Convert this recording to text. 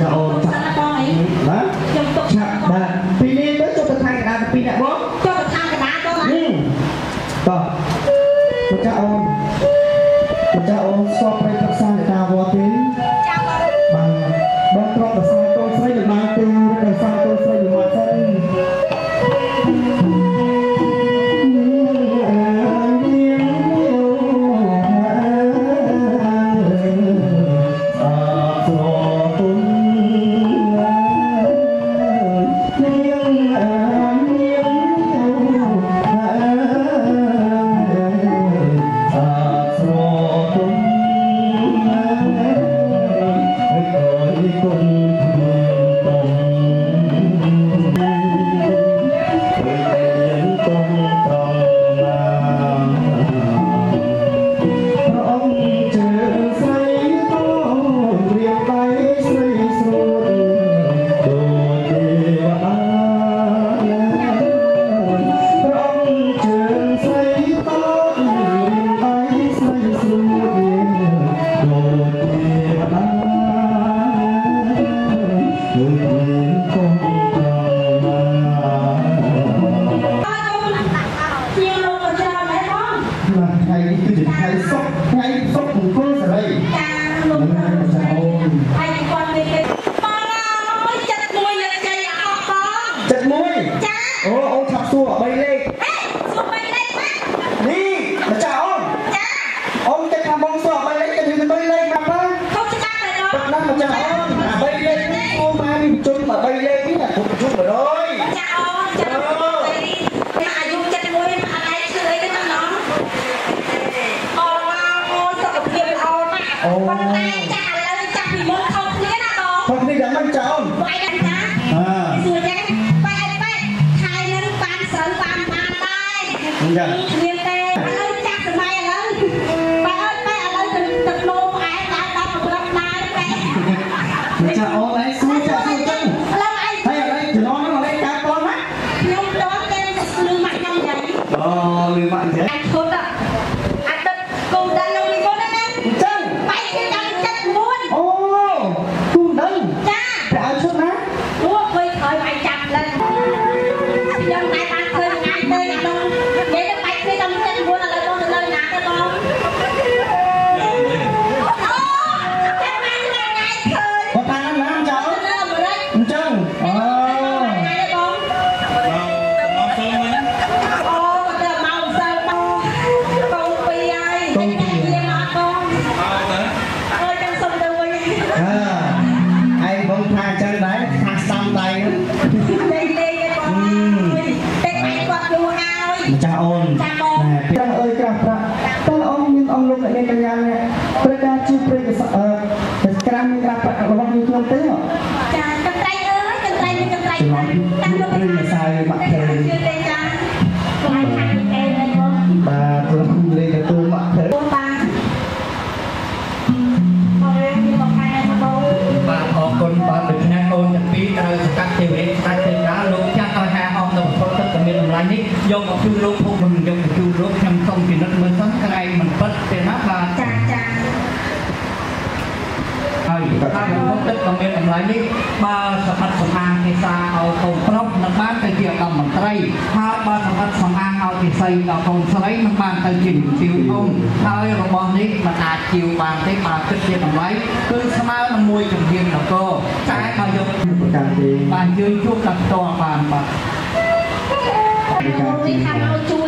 ចាអូនចាសិនបងអីបាទខ្ញុំទុកឆាប់បាទពីនេះទៅចុះទៅថៃកណ្ដាលពីរអ្នកបងចុះទៅខាងកណ្ដាលបងហឹមតោះមកចាអូនមកចាអូ យ៉ាងគ្មានទេឥឡូវចាស់សម័យឥឡូវបែបបែបឥឡូវទៅទឹកលោផ្អែកដល់ដល់ប្រឹកដែរបែបម្ចាស់អូនឯងសួរចាស់សួរចឹងឥឡូវឯងហើយឥឡូវចំណងនេះមកលេខការតណាខ្ញុំដល់គេលឺមកខ្ញុំយ៉ាងអូលឺមកអញ្ចឹងអាចឈុតអា អើឯងបងថាអញ្ចឹងដែរថាស្ដាំដៃហ្នឹងលេងលេងទេបងតែឯងគាត់យូរហើយម្ចាស់អូនចាបងព្រះអើយក្រាស់ប្រាក់តើអង្គមានអង្គលោកអ្នកនាងកញ្ញានេះព្រះការជួបព្រៃកសអឺតែក្រាំមានក្រាស់ប្រាក់របស់យើងខ្ញុំទេចាកន្ត្រៃអើយកន្ត្រៃមានកន្ត្រៃតាំងទៅព្រៃម្សៅមកតែទេ យកមកជូនលោកពុកមិនយកមកជូនលោកខ្ញុំសូមពិនិត្យមើលសិនក្រែងមិនពិតទេណាបាទចាចាហើយថាប្រពន្ធទឹកក៏មានតម្លៃនេះបើសម្បត្តិសម្អាងទេសាឲ្យកូនប្រុសនឹងបានទៅជាឧត្តមមន្ត្រីហើយបើសម្បត្តិសម្អាងឲ្យទេសីដល់កូនស្រីនឹងបានទៅជាជំទាវធំហើយរបស់នេះមិនអាចជាវបានទេបើគិតជាតម្លៃគឺស្មើនឹងមួយជំនាញនគរតែបើយកប្រកាសទេបានយើងជួបដល់ផ្ទាល់បានបាទ លោកនេះថាមកជួយ